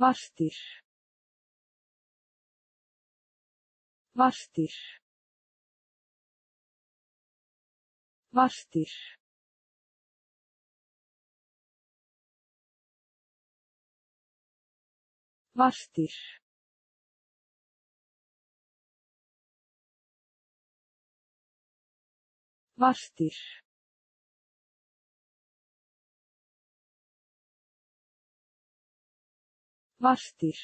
Vastir. Vastir. Vastir. Vastir. Vastir. Vastir.